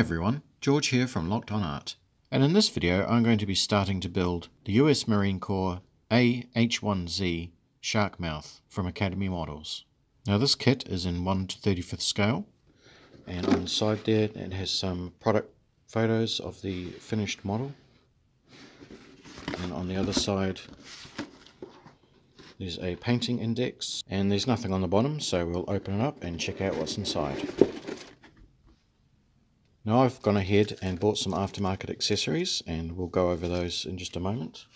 everyone, George here from Lockt On Art. And in this video I'm going to be starting to build the US Marine Corps AH-1Z Shark Mouth from Academy Models. Now this kit is in 1 to 35th scale and on the side there it has some product photos of the finished model and on the other side there's a painting index and there's nothing on the bottom so we'll open it up and check out what's inside. Now I've gone ahead and bought some aftermarket accessories and we'll go over those in just a moment.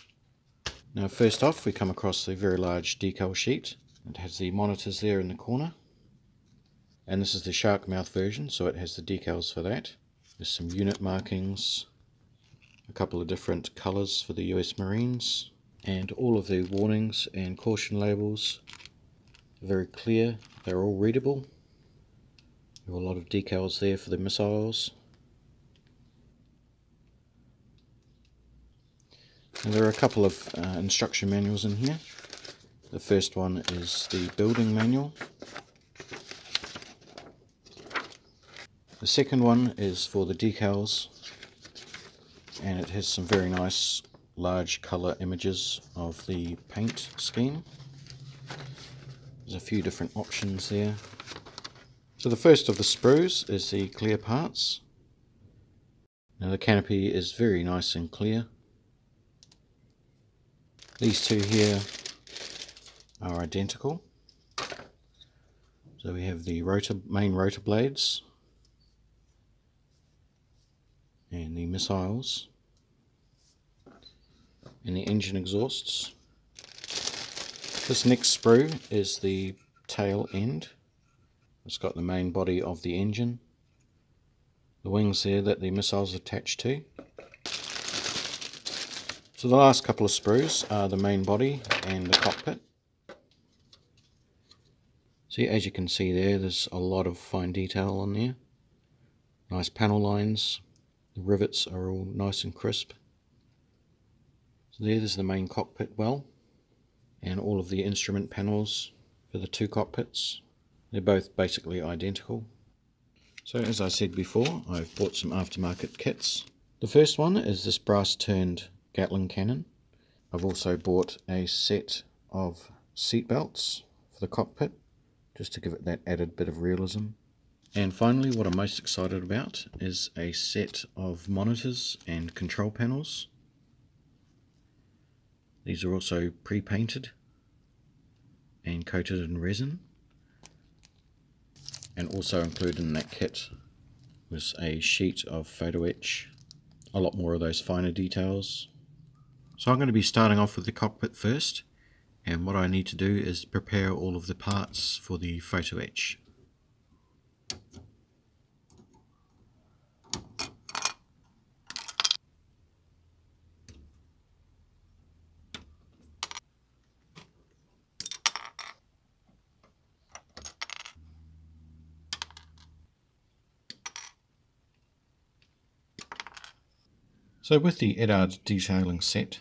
Now first off we come across the very large decal sheet. It has the monitors there in the corner. And this is the shark mouth version so it has the decals for that. There's some unit markings, a couple of different colours for the US Marines and all of the warnings and caution labels are very clear. They're all readable a lot of decals there for the missiles. And there are a couple of uh, instruction manuals in here. The first one is the building manual. The second one is for the decals and it has some very nice large colour images of the paint scheme. There's a few different options there so the first of the sprues is the clear parts. Now the canopy is very nice and clear. These two here are identical. So we have the rotor, main rotor blades and the missiles and the engine exhausts. This next sprue is the tail end it's got the main body of the engine, the wings there that the missiles attached to. So the last couple of sprues are the main body and the cockpit. See, as you can see there, there's a lot of fine detail on there. Nice panel lines. The rivets are all nice and crisp. So there's the main cockpit well. And all of the instrument panels for the two cockpits. They're both basically identical. So as I said before, I've bought some aftermarket kits. The first one is this brass turned Gatling cannon. I've also bought a set of seat belts for the cockpit, just to give it that added bit of realism. And finally, what I'm most excited about is a set of monitors and control panels. These are also pre-painted and coated in resin and also included in that kit was a sheet of photo etch a lot more of those finer details. So I'm going to be starting off with the cockpit first and what I need to do is prepare all of the parts for the photo etch So with the Eduard detailing set,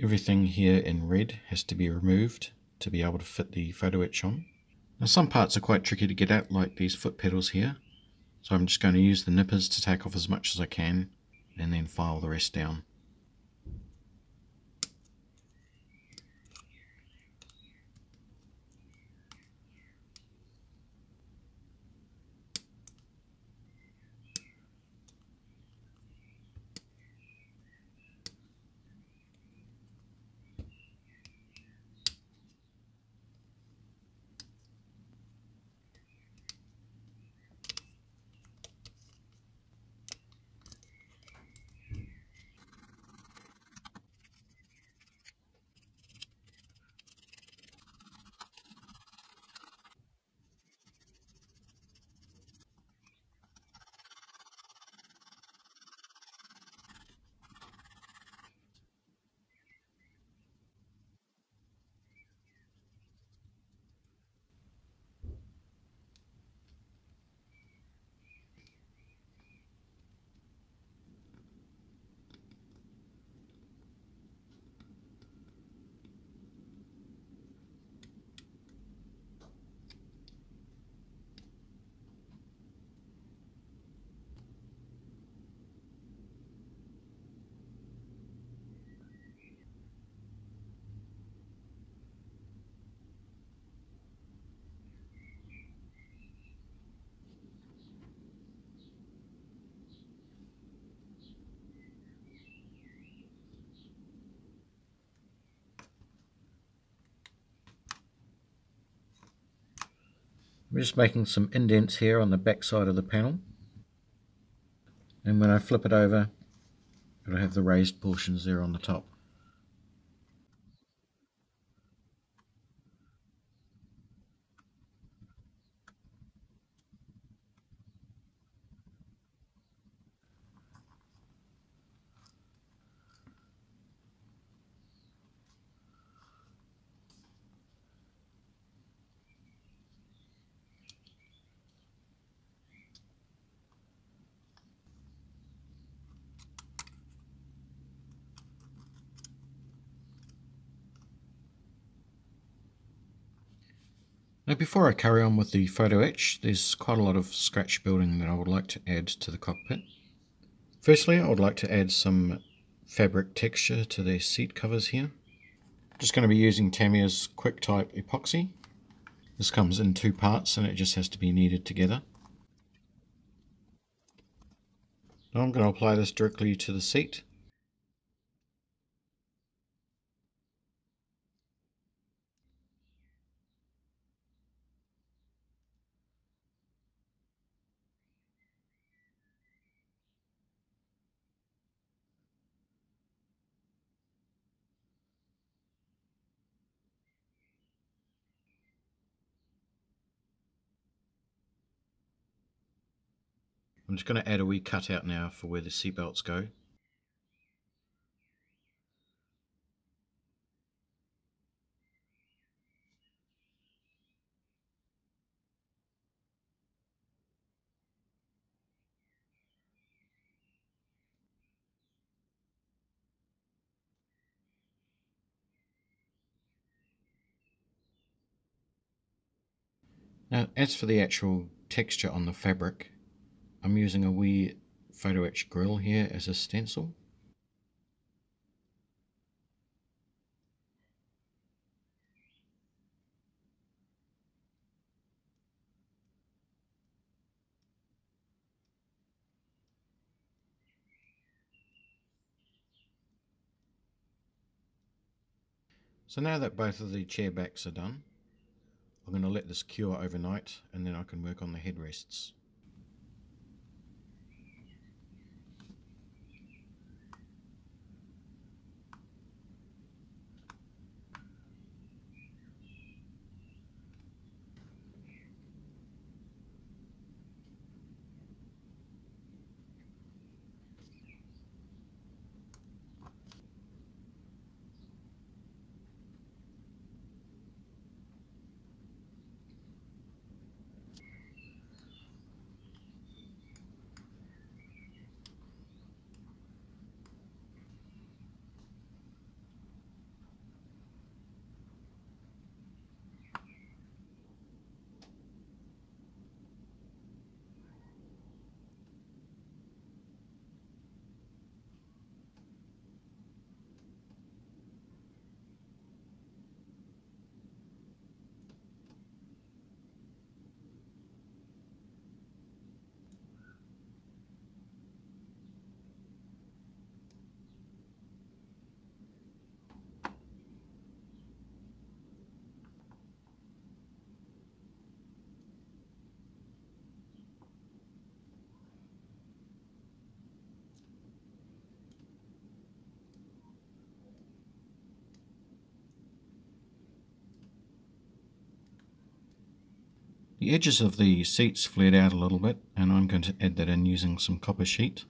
everything here in red has to be removed to be able to fit the photo etch on. Now some parts are quite tricky to get out, like these foot pedals here. So I'm just going to use the nippers to take off as much as I can, and then file the rest down. I'm just making some indents here on the back side of the panel. And when I flip it over, it'll have the raised portions there on the top. Before I carry on with the photo etch, there's quite a lot of scratch building that I would like to add to the cockpit. Firstly, I would like to add some fabric texture to the seat covers here. Just going to be using Tamiya's Quick Type Epoxy. This comes in two parts and it just has to be kneaded together. Now I'm going to apply this directly to the seat. I'm just going to add a wee cutout now for where the seatbelts go. Now, as for the actual texture on the fabric, I'm using a wee photo etch grill here as a stencil. So now that both of the chair backs are done, I'm going to let this cure overnight and then I can work on the headrests. The edges of the seats flared out a little bit and I'm going to add that in using some copper sheet.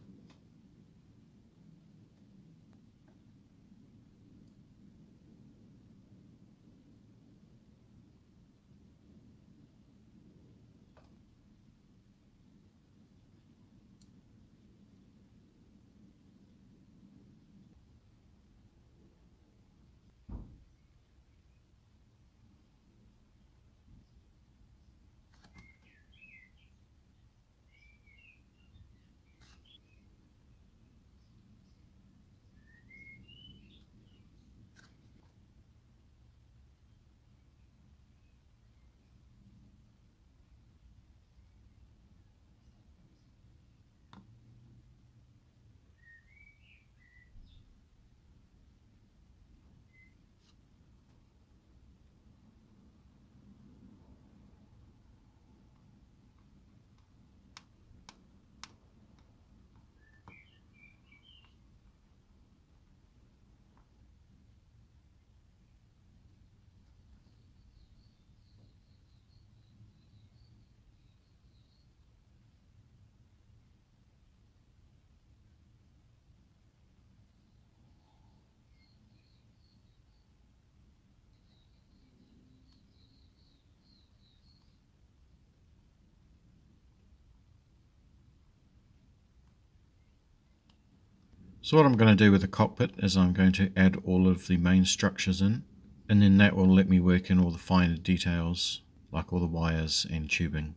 So what I'm going to do with the cockpit is I'm going to add all of the main structures in and then that will let me work in all the finer details like all the wires and tubing.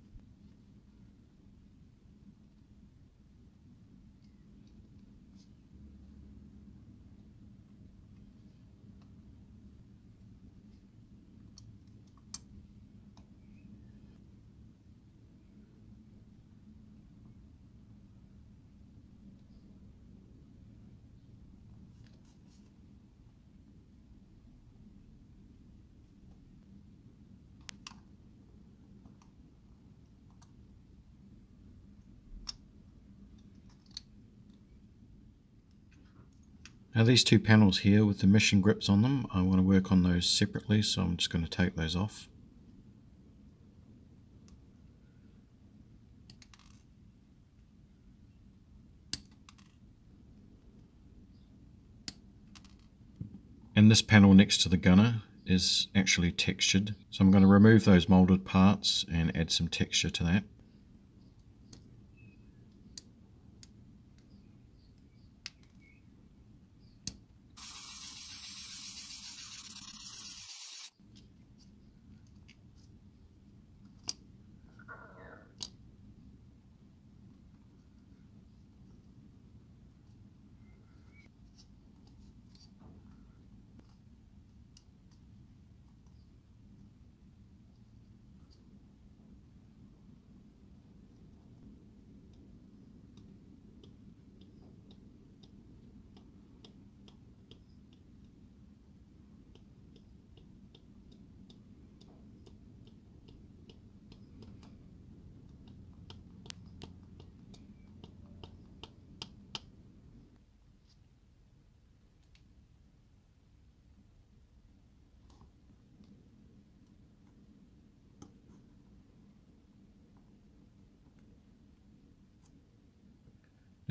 Now these two panels here with the mission grips on them, I want to work on those separately, so I'm just going to take those off. And this panel next to the gunner is actually textured. So I'm going to remove those molded parts and add some texture to that.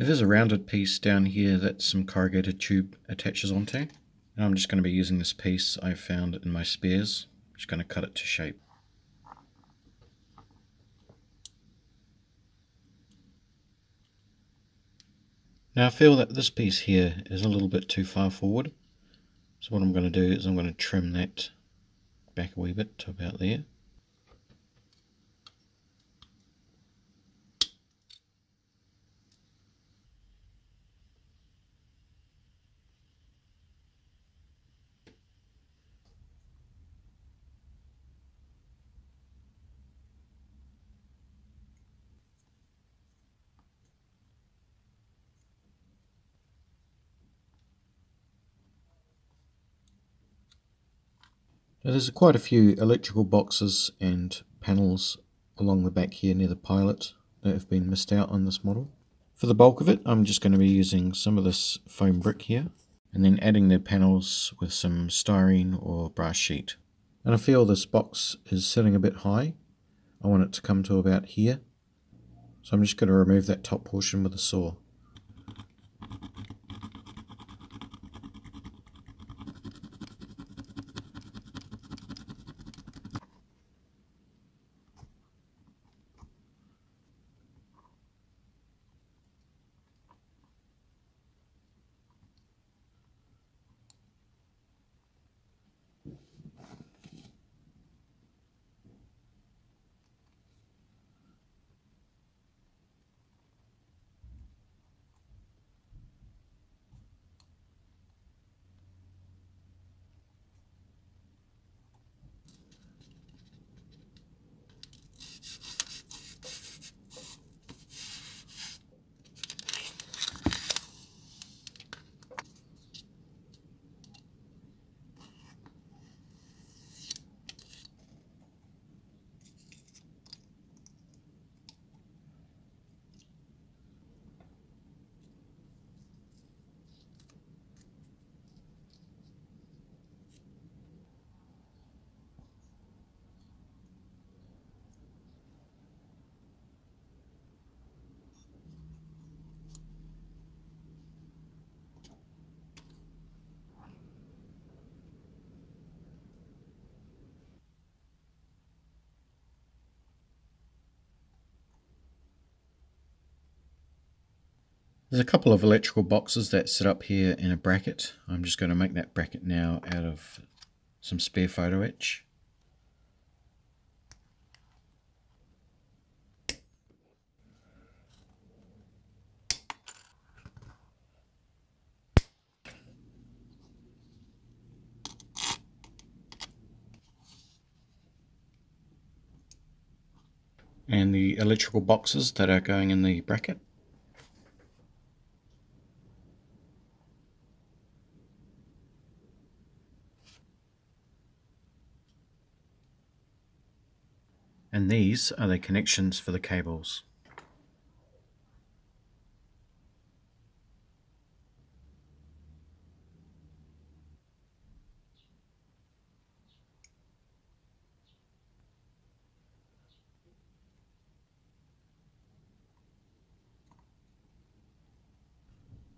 There's a rounded piece down here that some corrugated tube attaches onto. And I'm just going to be using this piece I found in my spares. I'm just going to cut it to shape. Now I feel that this piece here is a little bit too far forward. So what I'm going to do is I'm going to trim that back a wee bit to about there. Now there's quite a few electrical boxes and panels along the back here near the pilot that have been missed out on this model. For the bulk of it I'm just going to be using some of this foam brick here and then adding the panels with some styrene or brass sheet. And I feel this box is sitting a bit high. I want it to come to about here. So I'm just going to remove that top portion with a saw. There's a couple of electrical boxes that sit up here in a bracket. I'm just going to make that bracket now out of some spare photo etch. and the electrical boxes that are going in the bracket. And these are the connections for the cables.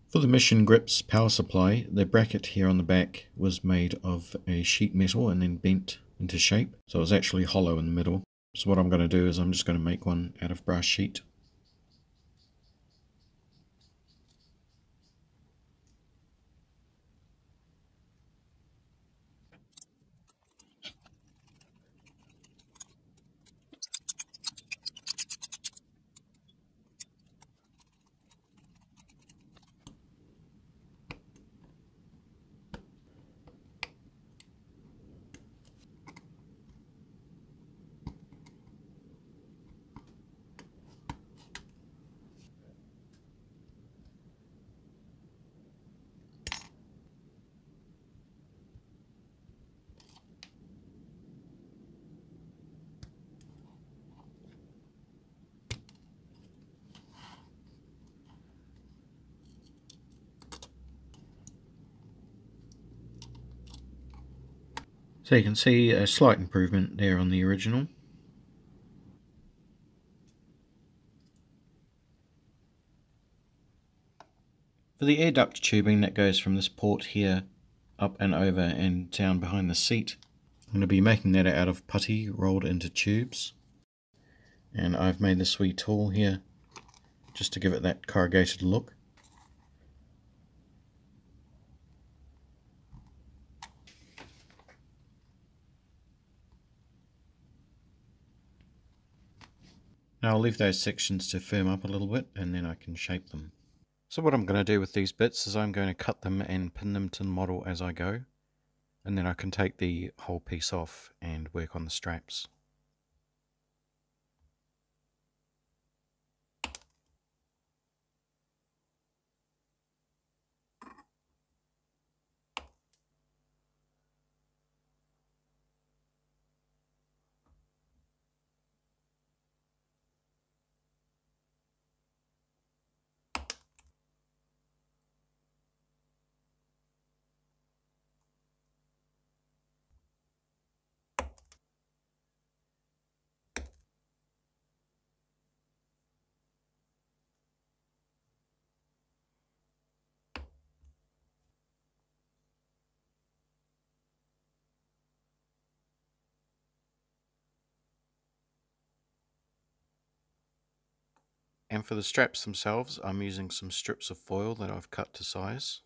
For the Mission Grips power supply, the bracket here on the back was made of a sheet metal and then bent into shape. So it was actually hollow in the middle. So what I'm going to do is I'm just going to make one out of brass sheet. So you can see a slight improvement there on the original. For the air duct tubing that goes from this port here up and over and down behind the seat, I'm going to be making that out of putty rolled into tubes. And I've made this wee tool here just to give it that corrugated look. Now I'll leave those sections to firm up a little bit and then I can shape them. So what I'm going to do with these bits is I'm going to cut them and pin them to the model as I go. And then I can take the whole piece off and work on the straps. And for the straps themselves, I'm using some strips of foil that I've cut to size.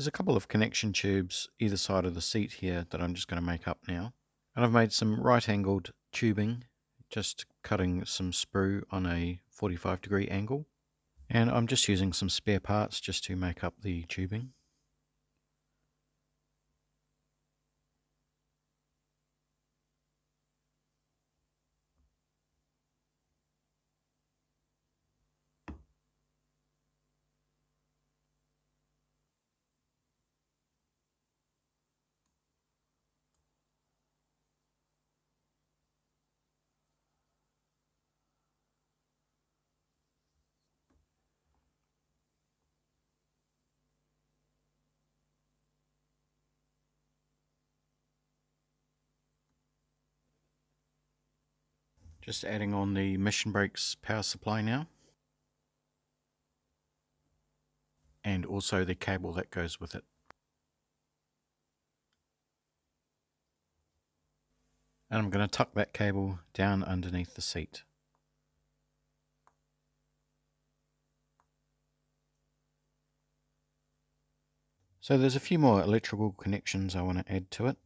There's a couple of connection tubes either side of the seat here that I'm just going to make up now. And I've made some right angled tubing, just cutting some sprue on a 45 degree angle. And I'm just using some spare parts just to make up the tubing. Just adding on the mission grips power supply now. And also the cable that goes with it. And I'm going to tuck that cable down underneath the seat. So there's a few more electrical connections I want to add to it.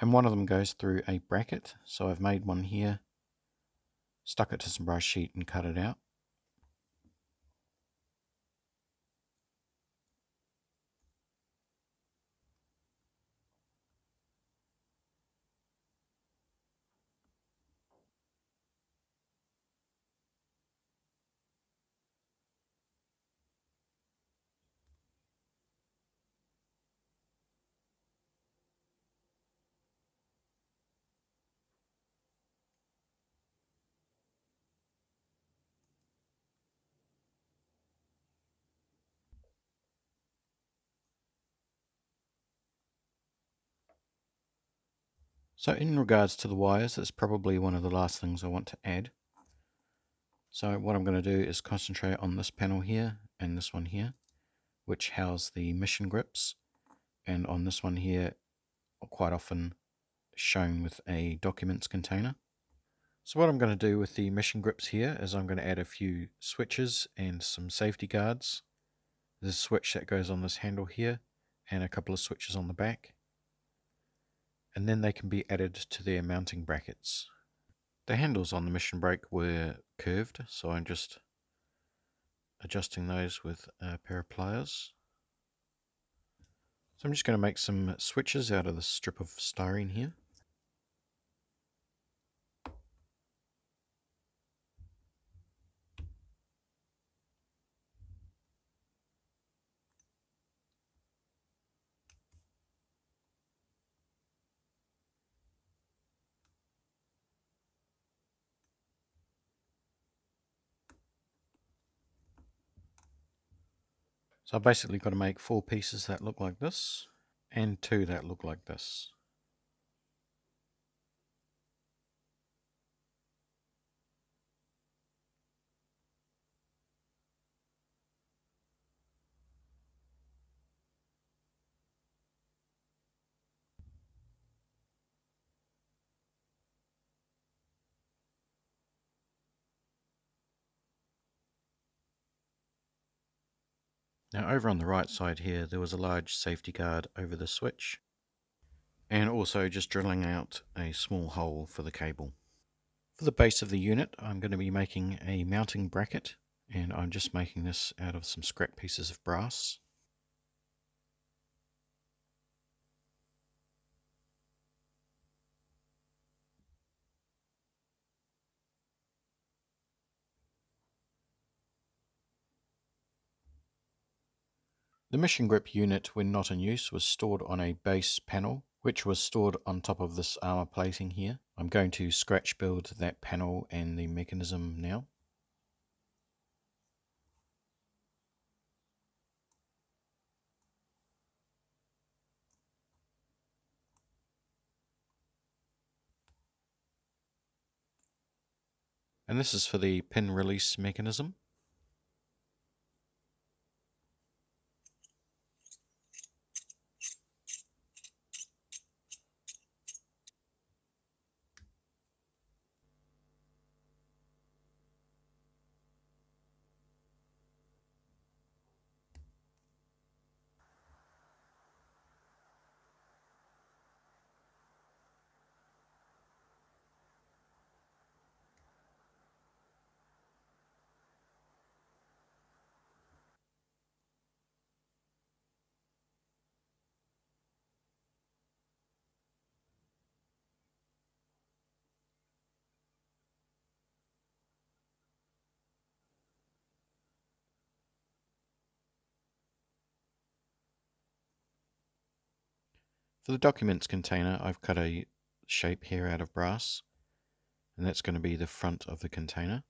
And one of them goes through a bracket. So I've made one here, stuck it to some brass sheet and cut it out. So in regards to the wires, that's probably one of the last things I want to add. So what I'm going to do is concentrate on this panel here and this one here, which house the mission grips. And on this one here, quite often shown with a documents container. So what I'm going to do with the mission grips here is I'm going to add a few switches and some safety guards. There's a switch that goes on this handle here and a couple of switches on the back and then they can be added to their mounting brackets. The handles on the mission grip were curved, so I'm just adjusting those with a pair of pliers. So I'm just going to make some switches out of the strip of styrene here. So I've basically got to make four pieces that look like this and two that look like this. Now over on the right side here there was a large safety guard over the switch and also just drilling out a small hole for the cable. For the base of the unit I'm going to be making a mounting bracket and I'm just making this out of some scrap pieces of brass. The mission grip unit, when not in use, was stored on a base panel, which was stored on top of this armor plating here. I'm going to scratch build that panel and the mechanism now. And this is for the pin release mechanism. For the documents container, I've cut a shape here out of brass, and that's going to be the front of the container.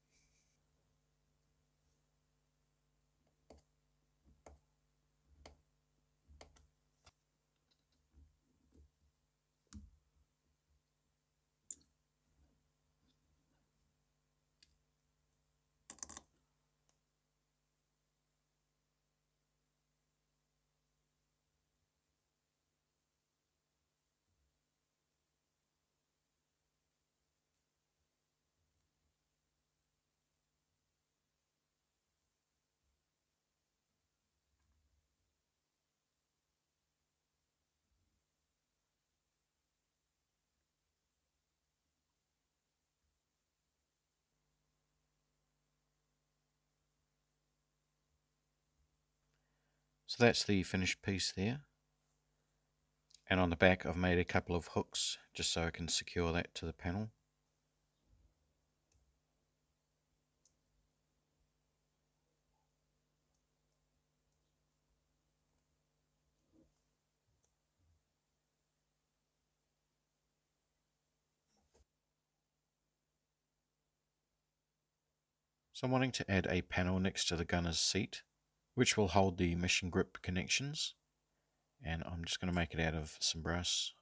So that's the finished piece there. And on the back I've made a couple of hooks just so I can secure that to the panel. So I'm wanting to add a panel next to the gunner's seat, which will hold the mission grip connections. And I'm just going to make it out of some brass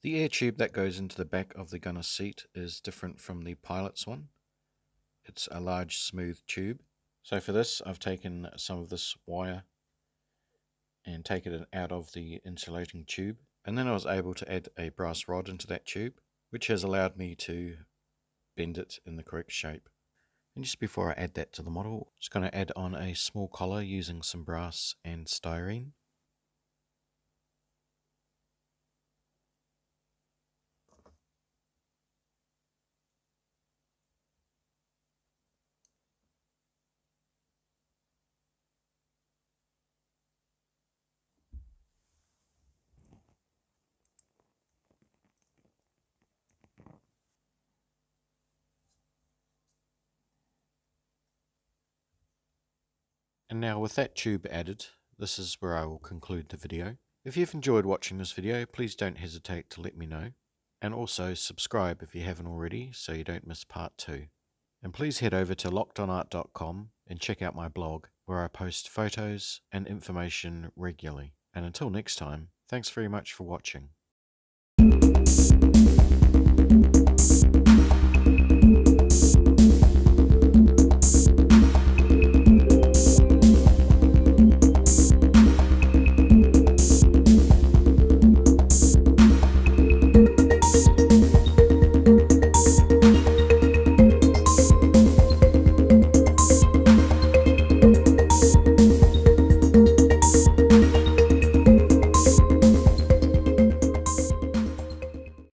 The air tube that goes into the back of the gunner seat is different from the pilot's one. It's a large smooth tube. So for this I've taken some of this wire and taken it out of the insulating tube and then I was able to add a brass rod into that tube which has allowed me to bend it in the correct shape. And just before I add that to the model, I'm just going to add on a small collar using some brass and styrene. And now with that tube added, this is where I will conclude the video. If you've enjoyed watching this video, please don't hesitate to let me know. And also subscribe if you haven't already so you don't miss part 2. And please head over to locktonart.com and check out my blog where I post photos and information regularly. And until next time, thanks very much for watching.